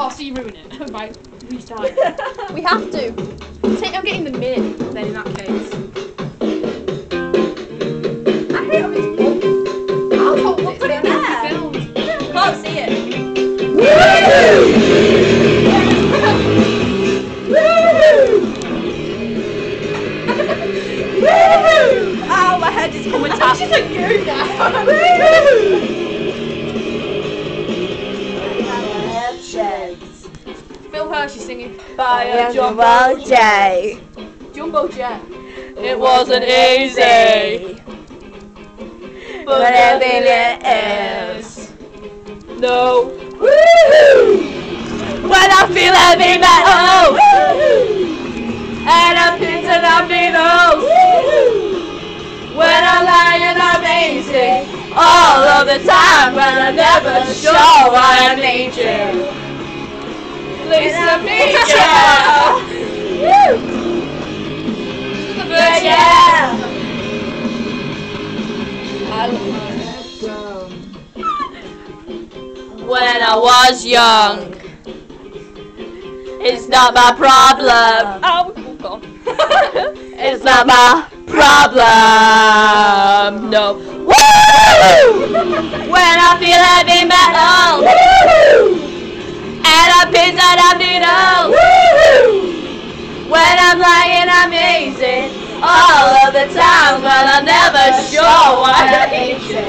Oh, so you ruin it. right, restart. We have to. Take, I'm getting the mid then in that case. I hate how it's moved. Oh, we'll put it there. filmed. Can't see it. Ow, my head is coming down. She's like you Film her, she's singing. By a jumbo J. Jumbo Jet. It wasn't easy. But everything is. No. When I feel heavy metal. All the time, but I'm never sure why I. Please I need you. But yeah. When I was young, it's not my problem. Oh, it's not my problem. No. When I feel heavy metal. And I'm pissed that I'm needle. When I'm lying, I'm amazing all of the time, but I'm never sure why I hate you.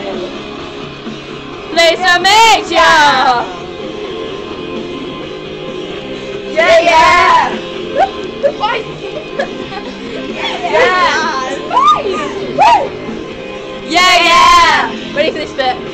Place to meet you. Yeah, yeah. This bit?